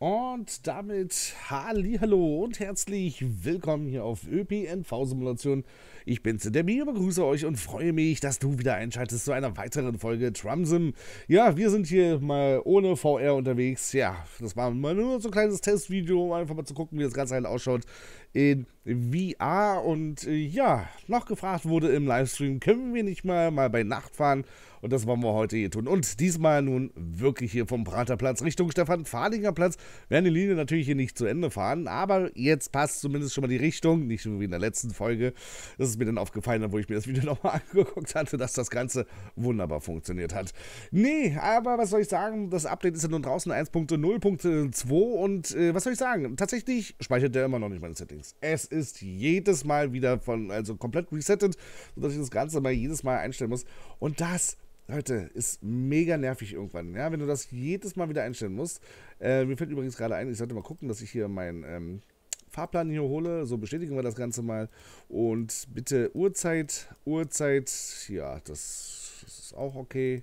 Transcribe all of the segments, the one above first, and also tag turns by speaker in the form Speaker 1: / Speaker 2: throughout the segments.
Speaker 1: Und damit Hallo und herzlich willkommen hier auf ÖPNV-Simulation. Ich bin's, der Bio, begrüße euch und freue mich, dass du wieder einschaltest zu einer weiteren Folge Trumsim. Ja, wir sind hier mal ohne VR unterwegs. Ja, das war mal nur so ein kleines Testvideo, um einfach mal zu gucken, wie das Ganze halt ausschaut in VR. Und äh, ja, noch gefragt wurde im Livestream, können wir nicht mal, mal bei Nacht fahren? Und das wollen wir heute hier tun. Und diesmal nun wirklich hier vom Praterplatz Richtung Stefan-Fahlinger Platz. Wir werden die Linie natürlich hier nicht zu Ende fahren, aber jetzt passt zumindest schon mal die Richtung, nicht so wie in der letzten Folge. Das ist mir dann aufgefallen, wo ich mir das Video nochmal angeguckt hatte, dass das Ganze wunderbar funktioniert hat. Nee, aber was soll ich sagen? Das Update ist ja nun draußen 1.0.2 und äh, was soll ich sagen? Tatsächlich speichert der immer noch nicht meine Settings. Es ist jedes Mal wieder von, also komplett resettet, sodass ich das Ganze mal jedes Mal einstellen muss. Und das Leute, ist mega nervig irgendwann, ja, wenn du das jedes Mal wieder einstellen musst. Äh, mir fällt übrigens gerade ein, ich sollte mal gucken, dass ich hier meinen ähm, Fahrplan hier hole. So bestätigen wir das Ganze mal. Und bitte Uhrzeit, Uhrzeit, ja, das, das ist auch okay.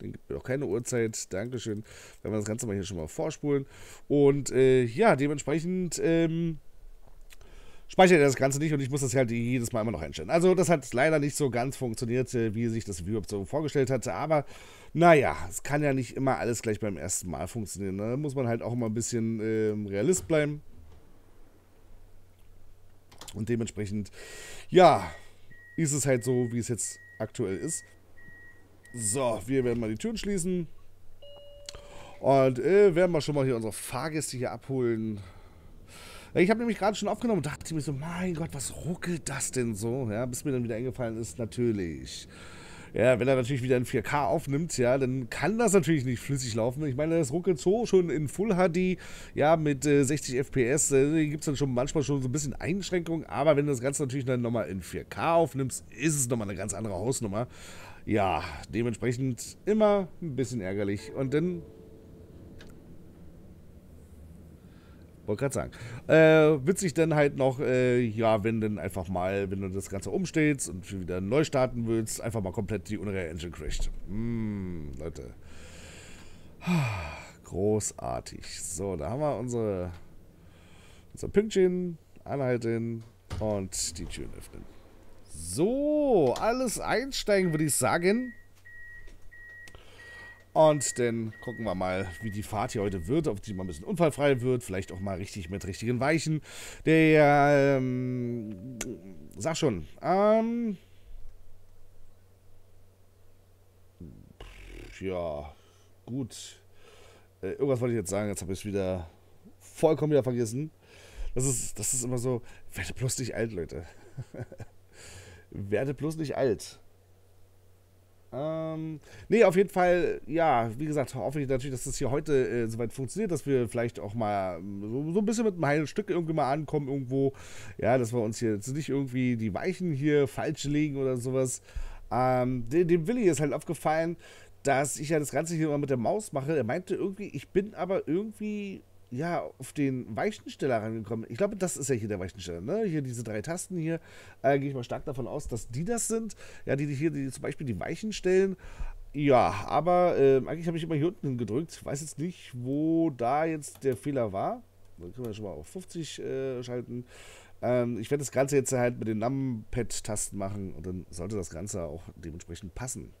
Speaker 1: Den gibt mir auch keine Uhrzeit. Dankeschön. Wenn wir das Ganze mal hier schon mal vorspulen. Und äh, ja, dementsprechend ähm, speichert er das Ganze nicht und ich muss das halt jedes Mal immer noch einstellen. Also das hat leider nicht so ganz funktioniert, äh, wie sich das überhaupt so vorgestellt hatte, aber naja, es kann ja nicht immer alles gleich beim ersten Mal funktionieren. Ne? Da muss man halt auch immer ein bisschen äh, Realist bleiben. Und dementsprechend, ja, ist es halt so, wie es jetzt aktuell ist. So, wir werden mal die Türen schließen. Und äh, werden wir schon mal hier unsere Fahrgäste hier abholen. Ich habe nämlich gerade schon aufgenommen und dachte mir so, mein Gott, was ruckelt das denn so? Ja, bis mir dann wieder eingefallen ist, natürlich. Ja, wenn er natürlich wieder in 4K aufnimmt, ja, dann kann das natürlich nicht flüssig laufen. Ich meine, das ruckelt so schon in Full HD, ja, mit äh, 60 FPS, äh, gibt es dann schon manchmal schon so ein bisschen Einschränkungen, aber wenn du das Ganze natürlich dann nochmal in 4K aufnimmst, ist es nochmal eine ganz andere Hausnummer. Ja, dementsprechend immer ein bisschen ärgerlich. Und dann Wollte gerade sagen. Äh, witzig dann halt noch, äh, ja, wenn dann einfach mal, wenn du das Ganze umstellst und wieder neu starten willst, einfach mal komplett die Unreal Engine crasht. Mm, Leute. Großartig. So, da haben wir unsere, unser Pünktchen, anhalten und die Türen öffnen. So, alles einsteigen, würde ich sagen. Und dann gucken wir mal, wie die Fahrt hier heute wird, ob die mal ein bisschen unfallfrei wird, vielleicht auch mal richtig mit richtigen Weichen. Der, ähm, sag schon, ähm, ja, gut. Äh, irgendwas wollte ich jetzt sagen, jetzt habe ich es wieder vollkommen wieder vergessen. Das ist, das ist immer so, werde bloß nicht alt, Leute. werde bloß nicht alt. Ähm, nee, auf jeden Fall, ja, wie gesagt, hoffe ich natürlich, dass das hier heute äh, soweit funktioniert, dass wir vielleicht auch mal so, so, ein bisschen mit einem heilen Stück irgendwie mal ankommen irgendwo. Ja, dass wir uns hier jetzt nicht irgendwie die Weichen hier falsch legen oder sowas. Ähm, dem, dem Willi ist halt aufgefallen, dass ich ja das Ganze hier immer mit der Maus mache. Er meinte irgendwie, ich bin aber irgendwie ja, auf den Weichensteller rangekommen. Ich glaube, das ist ja hier der Weichensteller, ne? Hier diese drei Tasten hier. Äh, Gehe ich mal stark davon aus, dass die das sind. Ja, die, die hier die zum Beispiel die Weichen stellen. Ja, aber äh, eigentlich habe ich immer hier unten gedrückt. Weiß jetzt nicht, wo da jetzt der Fehler war. Dann können wir schon mal auf 50 äh, schalten. Ähm, ich werde das Ganze jetzt halt mit den Numpad-Tasten machen und dann sollte das Ganze auch dementsprechend passen.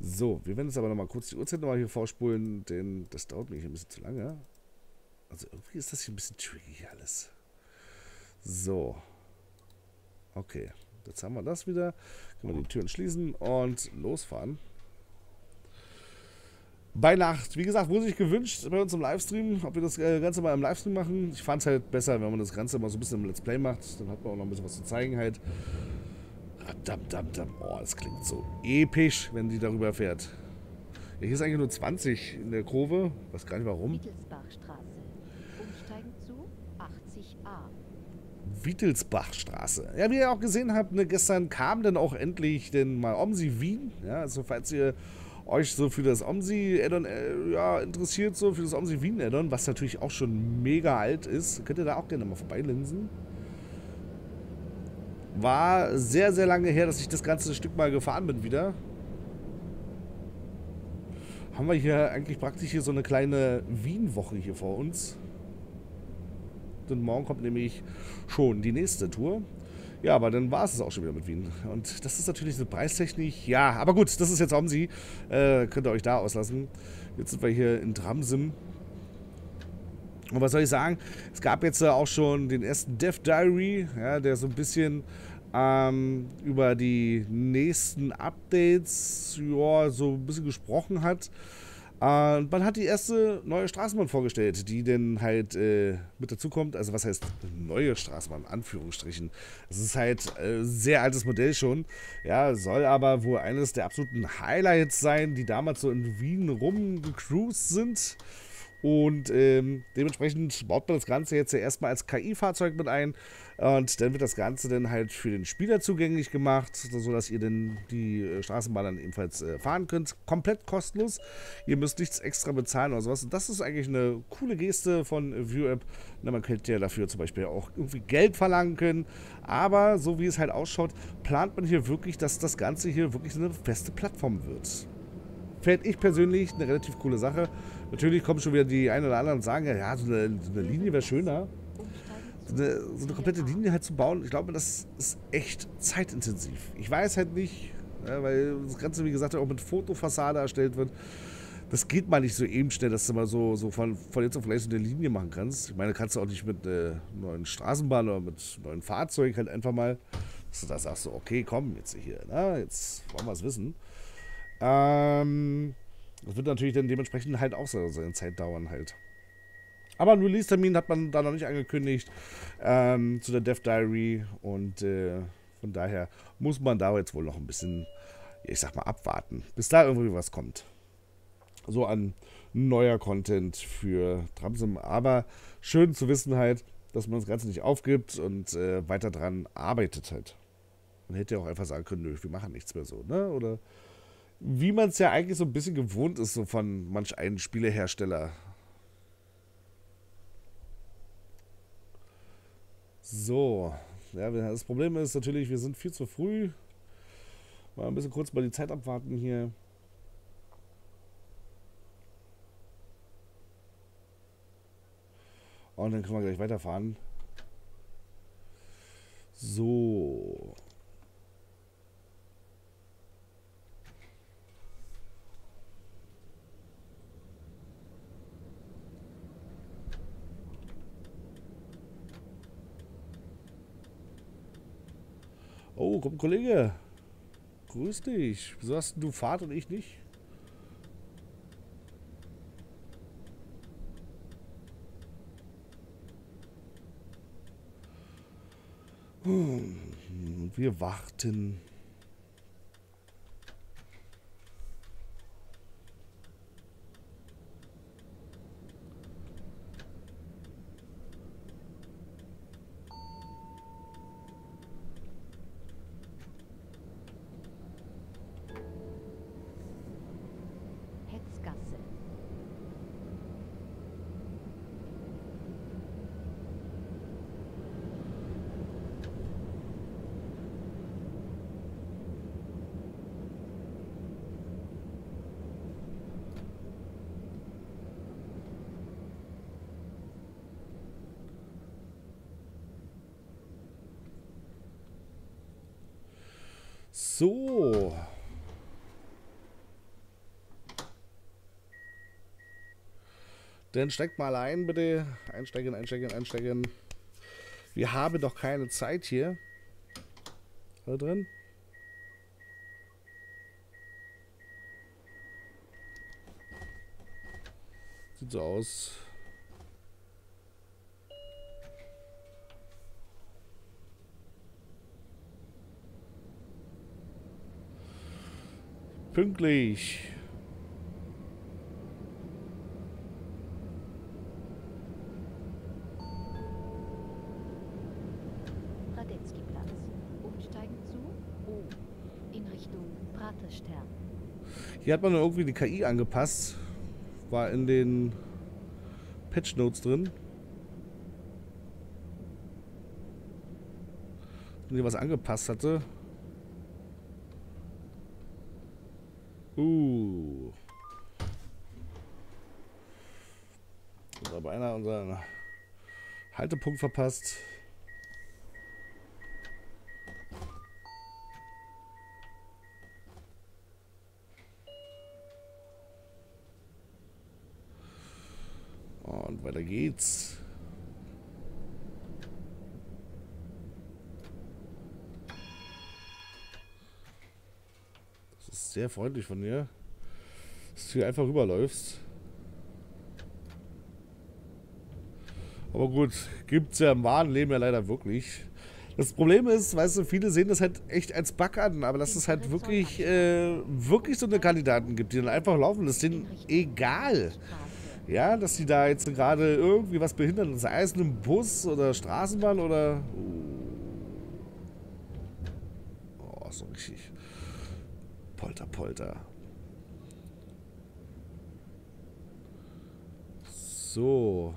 Speaker 1: So, wir werden jetzt aber nochmal kurz die Uhrzeit nochmal hier vorspulen, denn das dauert mir hier ein bisschen zu lange. Also irgendwie ist das hier ein bisschen tricky alles. So. Okay. Jetzt haben wir das wieder. Können wir die Türen schließen und losfahren. Bei Nacht. Wie gesagt, wurde sich gewünscht bei uns im Livestream, ob wir das äh, Ganze mal im Livestream machen. Ich fand es halt besser, wenn man das Ganze mal so ein bisschen im Let's Play macht. Dann hat man auch noch ein bisschen was zu zeigen halt. Oh, das klingt so episch, wenn die darüber fährt. Ja, hier ist eigentlich nur 20 in der Kurve. Ich weiß gar nicht warum. Wittelsbachstraße. Wittelsbachstraße. Ja, wie ihr auch gesehen habt, ne, gestern kam dann auch endlich denn mal Omsi Wien. Ja, also falls ihr euch so für das Omsi-Addon äh, ja, interessiert, so für das Omsi Wien-Addon, was natürlich auch schon mega alt ist, könnt ihr da auch gerne mal vorbeilinsen. War sehr, sehr lange her, dass ich das ganze Stück mal gefahren bin wieder. haben wir hier eigentlich praktisch hier so eine kleine Wien-Woche hier vor uns. Denn morgen kommt nämlich schon die nächste Tour. Ja, aber dann war es auch schon wieder mit Wien. Und das ist natürlich eine Preistechnik. Ja, aber gut, das ist jetzt sie. Äh, könnt ihr euch da auslassen. Jetzt sind wir hier in Dramsim. Und was soll ich sagen? Es gab jetzt auch schon den ersten Death Diary, ja, der so ein bisschen ähm, über die nächsten Updates ja, so ein bisschen gesprochen hat. Äh, man hat die erste neue Straßenbahn vorgestellt, die dann halt äh, mit dazukommt. Also was heißt neue Straßenbahn? Anführungsstrichen. Es ist halt äh, sehr altes Modell schon. Ja, soll aber wohl eines der absoluten Highlights sein, die damals so in Wien rumgecruised sind. Und ähm, dementsprechend baut man das Ganze jetzt ja erstmal als KI-Fahrzeug mit ein. Und dann wird das Ganze dann halt für den Spieler zugänglich gemacht, sodass ihr dann die äh, Straßenbahn dann ebenfalls äh, fahren könnt. Komplett kostenlos. Ihr müsst nichts extra bezahlen oder sowas. Und das ist eigentlich eine coole Geste von ViewApp. man könnte ja dafür zum Beispiel auch irgendwie Geld verlangen können. Aber so wie es halt ausschaut, plant man hier wirklich, dass das Ganze hier wirklich eine feste Plattform wird. Fände ich persönlich eine relativ coole Sache. Natürlich kommen schon wieder die einen oder anderen und sagen, ja, so eine, so eine Linie wäre schöner. So eine, so eine, komplette Linie halt zu bauen, ich glaube, das ist echt zeitintensiv. Ich weiß halt nicht, ja, weil das Ganze, wie gesagt, auch mit Fotofassade erstellt wird. Das geht mal nicht so eben schnell, dass du mal so, so von, von jetzt auf gleich so eine Linie machen kannst. Ich meine, kannst du auch nicht mit äh, neuen Straßenbahn oder mit neuen Fahrzeugen halt einfach mal, dass du da sagst, so, okay, komm, jetzt hier, na, jetzt wollen wir es wissen. Ähm, das wird natürlich dann dementsprechend halt auch so seine Zeit dauern halt. Aber einen Release-Termin hat man da noch nicht angekündigt ähm, zu der Death Diary und äh, von daher muss man da jetzt wohl noch ein bisschen, ich sag mal, abwarten, bis da irgendwie was kommt. So an neuer Content für Tramsim. Aber schön zu wissen halt, dass man das Ganze nicht aufgibt und äh, weiter dran arbeitet halt. Man hätte ja auch einfach sagen können, nö, wir machen nichts mehr so, ne? Oder wie man es ja eigentlich so ein bisschen gewohnt ist, so von manch einen Spielehersteller. So, ja, das Problem ist natürlich, wir sind viel zu früh. Mal ein bisschen kurz mal die Zeit abwarten hier. Und dann können wir gleich weiterfahren. So. Oh, komm, Kollege. Grüß dich. Wieso hast du Fahrt und ich nicht? Hm, wir warten. So. Dann steigt mal ein, bitte. Einsteigen, einsteigen, einsteigen. Wir haben doch keine Zeit hier. Da drin. Sieht so aus. Pünktlich.
Speaker 2: Radetzky-Platz. Umsteigen zu O. In Richtung Praterstern.
Speaker 1: Hier hat man irgendwie die KI angepasst. War in den Patch Notes drin. Wenn die was angepasst hatte. Uh. Das war beinahe unseren Haltepunkt verpasst. Und weiter geht's. Ist sehr freundlich von dir, dass du hier einfach rüberläufst. Aber gut, gibt es ja im wahren Leben ja leider wirklich. Das Problem ist, weißt du, viele sehen das halt echt als Bug an, aber dass es halt wirklich, äh, wirklich so eine Kandidaten gibt, die dann einfach laufen, das ist denen egal. Ja, dass die da jetzt gerade irgendwie was behindern, sei es ein Bus oder Straßenbahn oder... Oh, so richtig. Polter, Polter. So.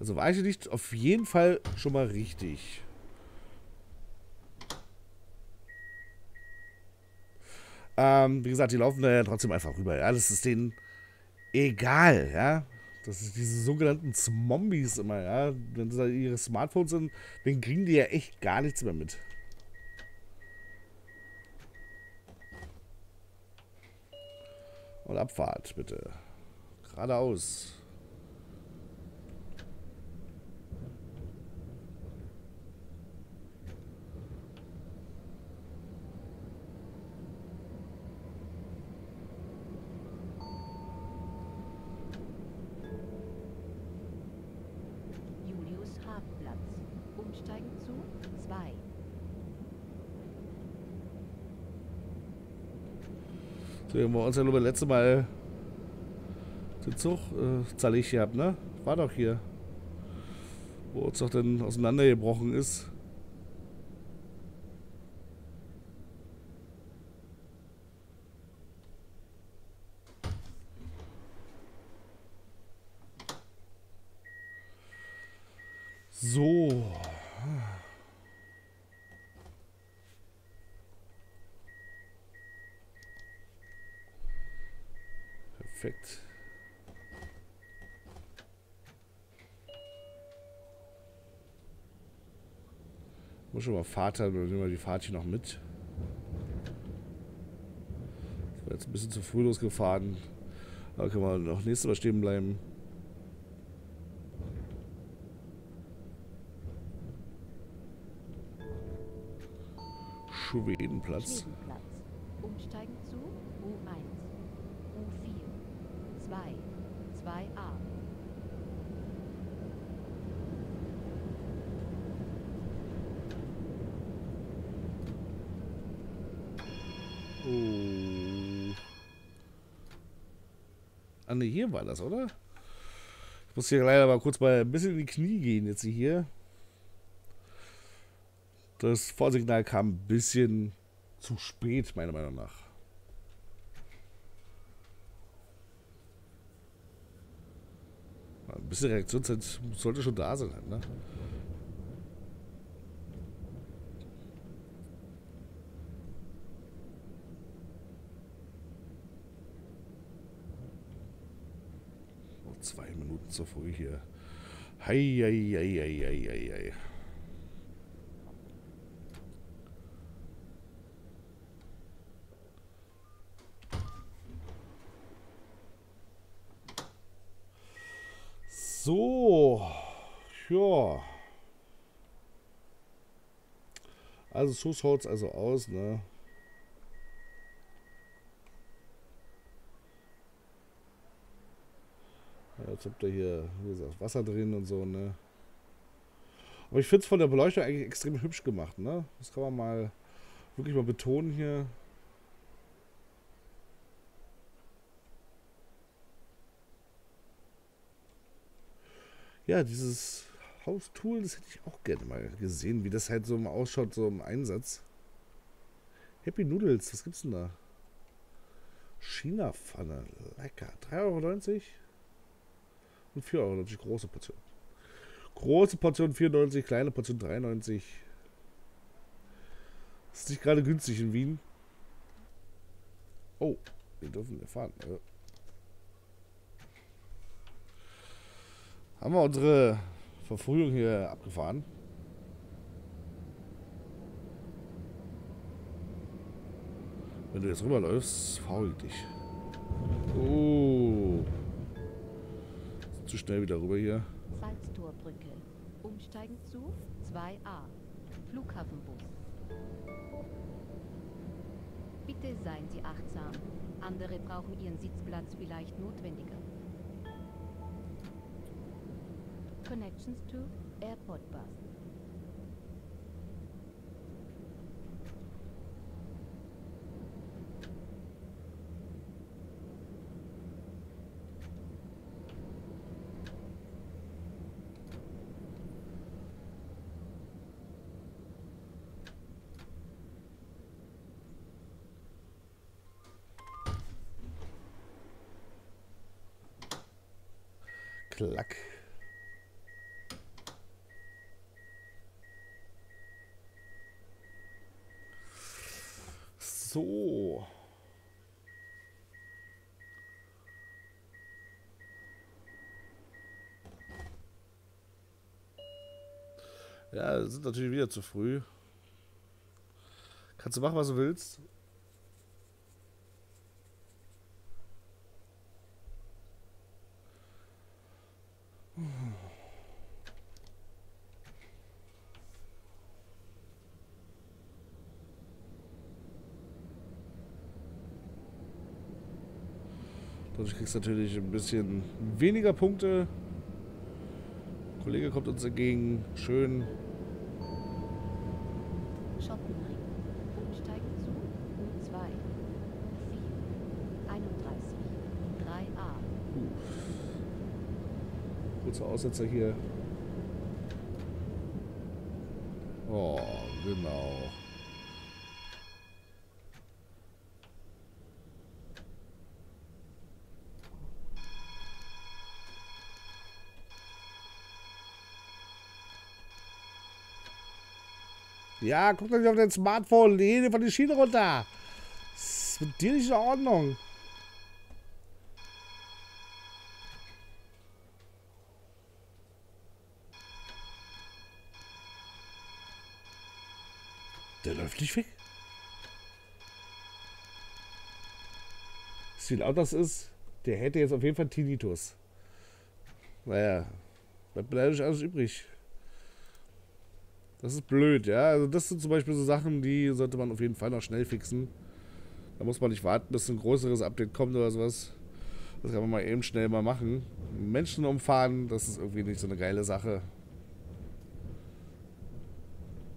Speaker 1: Also Weiche liegt auf jeden Fall schon mal richtig. Ähm, wie gesagt, die laufen da ja trotzdem einfach rüber. Ja, das ist denen egal, ja. Das ist diese sogenannten Zombies immer, ja. Wenn sie ihre Smartphones sind, dann kriegen die ja echt gar nichts mehr mit. Und Abfahrt, bitte. Geradeaus. So, wir uns ja nur beim letzten Mal den Zug äh, zerlegt gehabt, ne? War doch hier. Wo uns doch dann auseinandergebrochen ist. So. Perfekt. Muss schon mal Vater, dann nehmen wir die Fahrt hier noch mit. Ich war jetzt ein bisschen zu früh losgefahren. Da können wir noch nächstes Mal stehen bleiben. Schwedenplatz. Schwedenplatz. Umsteigen zu U1. U4. 2, 2a. Oh. Ah ne, hier war das, oder? Ich muss hier leider mal kurz mal ein bisschen in die Knie gehen jetzt hier. Das Vorsignal kam ein bisschen zu spät, meiner Meinung nach. Ein bisschen Reaktionszeit sollte schon da sein, ne? Oh, Minuten zu früh hier. Hei, hei, hei, hei, hei, hei. So. Ja. Also so schaut es also aus, ne? Jetzt habt ihr hier, wie gesagt, Wasser drin und so, ne? Aber ich finde es von der Beleuchtung eigentlich extrem hübsch gemacht, ne? Das kann man mal wirklich mal betonen hier. ja, dieses Haustool, das hätte ich auch gerne mal gesehen, wie das halt so ausschaut, so im Einsatz. Happy Noodles, was gibt's denn da? China-Pfanne, lecker. 3,90 Euro und 4,90 Euro, große Portion. Große Portion 94, kleine Portion 93. Das ist nicht gerade günstig in Wien. Oh, wir dürfen erfahren. Haben wir unsere Verfrühung hier abgefahren? Wenn du jetzt rüberläufst, faul ich dich. Oh. Zu schnell wieder rüber hier.
Speaker 2: Salztorbrücke. Umsteigen zu 2a. Flughafenbus. Bitte seien Sie achtsam. Andere brauchen Ihren Sitzplatz vielleicht notwendiger. Connections to Airport Bus.
Speaker 1: Klack. So. Ja, sind natürlich wieder zu früh. Kannst du machen, was du willst. Dadurch kriegst du natürlich ein bisschen weniger Punkte. Der Kollege kommt uns entgegen. Schön.
Speaker 2: Schottenring. Umsteigen zu U2. 4. 31. 3a.
Speaker 1: Kurzer Aussetzer hier. Oh, genau. Ja, guck doch nicht auf dein Smartphone. Lehne von der Schiene runter. Das ist mit dir nicht in Ordnung. Der läuft nicht weg. Wie laut das ist, der hätte jetzt auf jeden Fall Tinnitus. Naja, bleibt leider nicht alles übrig. Das ist blöd, ja. Also das sind zum Beispiel so Sachen, die sollte man auf jeden Fall noch schnell fixen. Da muss man nicht warten, bis ein größeres Update kommt oder sowas. Das kann man mal eben schnell mal machen. Menschen umfahren, das ist irgendwie nicht so eine geile Sache.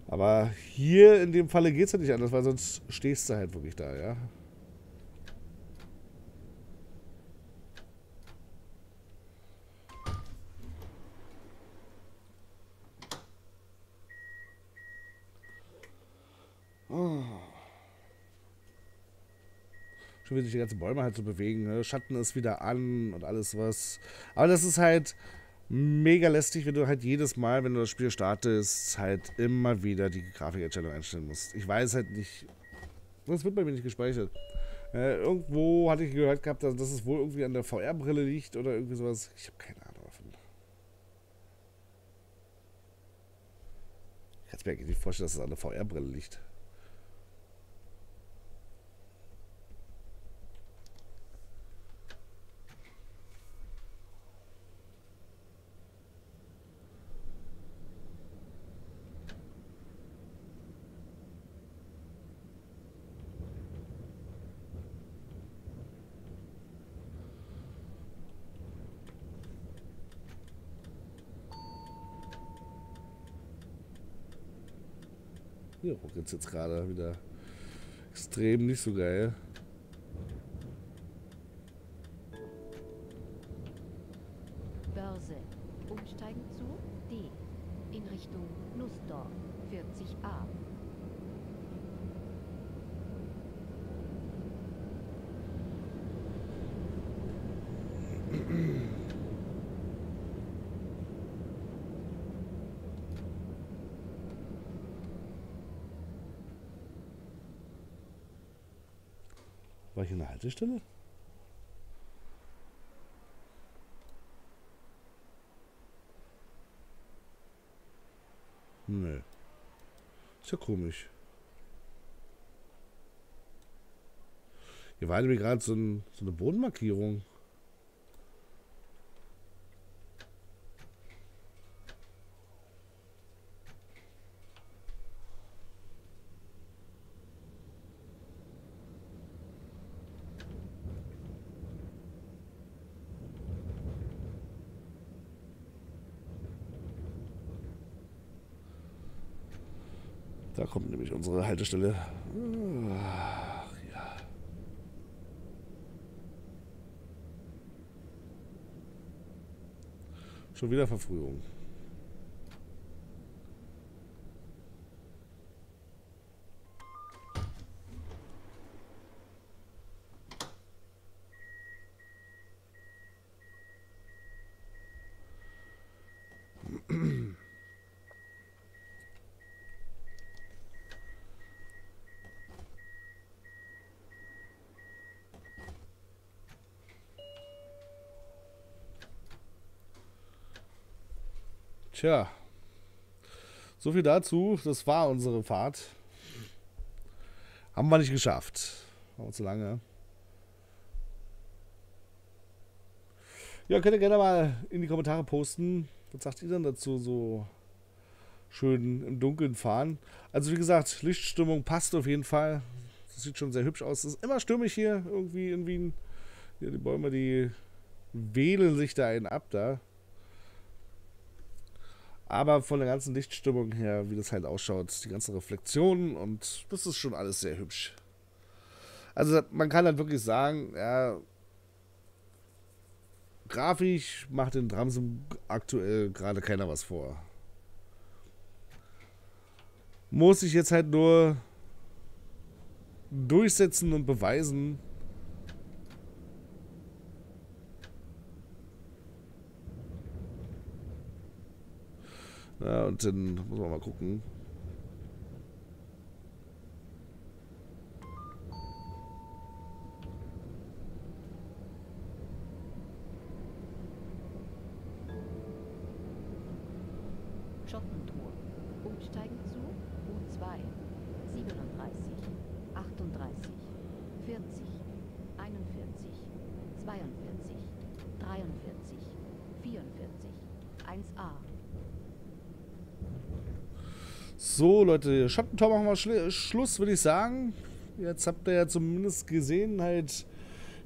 Speaker 1: Aber hier in dem Falle geht es ja nicht anders, weil sonst stehst du halt wirklich da, ja. Oh. Schon wieder die ganzen Bäume halt zu so bewegen. Ne? Schatten ist wieder an und alles was. Aber das ist halt mega lästig, wenn du halt jedes Mal, wenn du das Spiel startest, halt immer wieder die Grafikeinstellung einstellen musst. Ich weiß halt nicht. Das wird bei mir nicht gespeichert. Äh, irgendwo hatte ich gehört gehabt, dass, dass es wohl irgendwie an der VR-Brille liegt oder irgendwie sowas. Ich habe keine Ahnung davon. Ich kann es mir eigentlich nicht vorstellen, dass es an der VR-Brille liegt. Ruckelt jetzt gerade wieder extrem nicht so geil.
Speaker 2: Börse. Umsteigen zu D. In Richtung Nussdorf. 40a.
Speaker 1: War hier eine Haltestelle? Nö. Ist ja komisch. Hier war nämlich gerade so, ein, so eine Bodenmarkierung. Unsere Haltestelle. Ach, ja. Schon wieder Verfrühung. Tja. So viel dazu. Das war unsere Fahrt. Haben wir nicht geschafft. War zu lange. Ja, könnt ihr gerne mal in die Kommentare posten. Was sagt ihr denn dazu? So schön im Dunkeln fahren. Also wie gesagt, Lichtstimmung passt auf jeden Fall. Das sieht schon sehr hübsch aus. Es ist immer stürmig hier irgendwie in Wien. Hier die Bäume, die wählen sich da einen ab da. Aber von der ganzen Lichtstimmung her, wie das halt ausschaut, die ganzen Reflexionen und das ist schon alles sehr hübsch. Also man kann halt wirklich sagen, ja, grafisch macht den Dramsim aktuell gerade keiner was vor. Muss ich jetzt halt nur durchsetzen und beweisen, Ja, und dann muss man mal gucken.
Speaker 2: Schottentour. Umsteigen zu U2. 37, 38, 40, 41, 42, 43, 44, 1a.
Speaker 1: So, Leute, Schattentor machen wir Schli Schluss, würde ich sagen. Jetzt habt ihr ja zumindest gesehen, halt,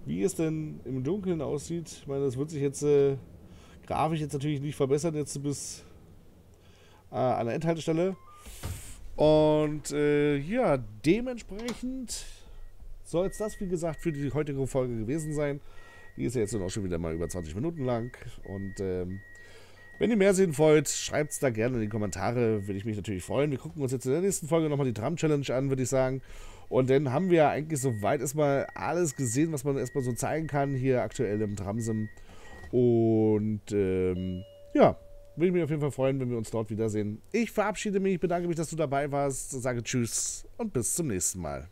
Speaker 1: wie es denn im Dunkeln aussieht. Ich meine, das wird sich jetzt äh, grafisch jetzt natürlich nicht verbessern, jetzt bis äh, an der Endhaltestelle. Und äh, ja, dementsprechend soll jetzt das, wie gesagt, für die heutige Folge gewesen sein. Die ist ja jetzt auch schon wieder mal über 20 Minuten lang. Und ähm, wenn ihr mehr sehen wollt, schreibt es da gerne in die Kommentare. Würde ich mich natürlich freuen. Wir gucken uns jetzt in der nächsten Folge nochmal die Tram-Challenge an, würde ich sagen. Und dann haben wir eigentlich soweit erstmal alles gesehen, was man erstmal so zeigen kann hier aktuell im Tramsim. Und ähm, ja, würde ich mich auf jeden Fall freuen, wenn wir uns dort wiedersehen. Ich verabschiede mich, bedanke mich, dass du dabei warst, sage Tschüss und bis zum nächsten Mal.